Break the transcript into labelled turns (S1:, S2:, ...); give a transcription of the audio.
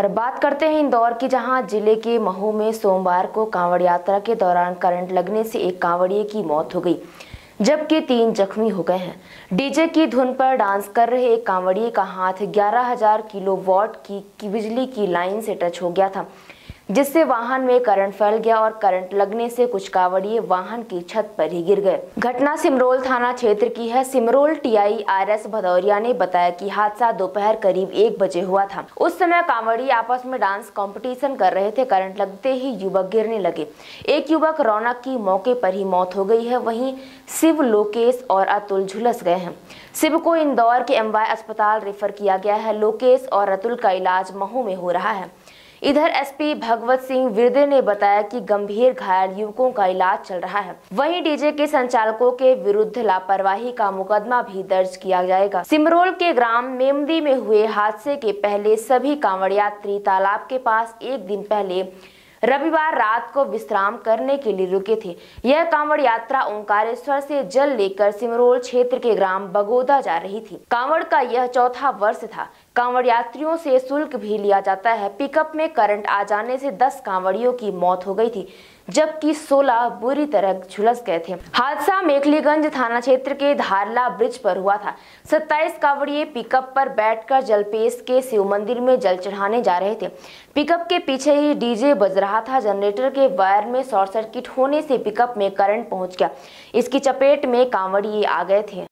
S1: और बात करते हैं इंदौर की जहाँ ज़िले के महू में सोमवार को कांवड़ यात्रा के दौरान करंट लगने से एक कांवड़िए की मौत हो गई जबकि तीन जख्मी हो गए हैं। डीजे की धुन पर डांस कर रहे एक कांवड़िए का हाथ 11000 किलो वॉट की, की बिजली की लाइन से टच हो गया था। जिससे वाहन में करंट फैल गया और करंट लगने से कुछ कावड़िए वाहन की छत पर ही गिर गए। घटना सिमरोल थाना क्षेत्र की है। Simrol TI R S Bhadauria ने बताया कि हादसा दोपहर करीब एक बजे हुआ था। उस समय कांवड़ी आपस में डांस कंपटीशन कर रहे थे। करंट लगते ही युवक गिरने लगे। एक युवक रौनक की मौके पर ही मौत हो गई है। वहीं शिव लोकेश और अतुल झुलस गए हैं। शिव को इंदौर के एमवाई अस्पताल रेफर किया गया है। लोकेश और अतुल का इलाज महू में हो रहा है। इधर एसपी भगवत सिंह विरदे ने बताया कि गंभीर घायल युवकों का इलाज चल रहा है। वहीं डीजे के संचालकों के विरुद्ध लापरवाही का मुकदमा भी दर्ज किया जाएगा। सिमरोल के ग्राम मेमदी में हुए हादसे के पहले सभी कांवड़ यात्री तालाब के पास एक दिन पहले रविवार रात को विश्राम करने के लिए रुके थे। यह कांवड़ यात्रा ओंकारेश्वर से जल लेकर सिमरोल क्षेत्र के ग्राम बगोदा जा रही थी। कांवड़ का यह चौथा वर्ष था कांवड़ यात्रियों से शुल्क भी लिया जाता है। पिकअप में करंट आ जाने से 10 कांवड़ियों की मौत हो गई थी, जबकि 16 बुरी तरह झुलस गए थे। हादसा मेखलीगंज थाना क्षेत्र के धारला ब्रिज पर हुआ था। 27 कांवड़िए पिकअप पर बैठकर जलपेश के शिव मंदिर में जल चढ़ाने जा रहे थे। पिकअप के पीछे ही डीजे बज रहा था। जनरेटर के वायर में शॉर्ट सर्किट होने से पिकअप में करंट पहुँच गया। इसकी चपेट में कांवड़िए आ गए थे।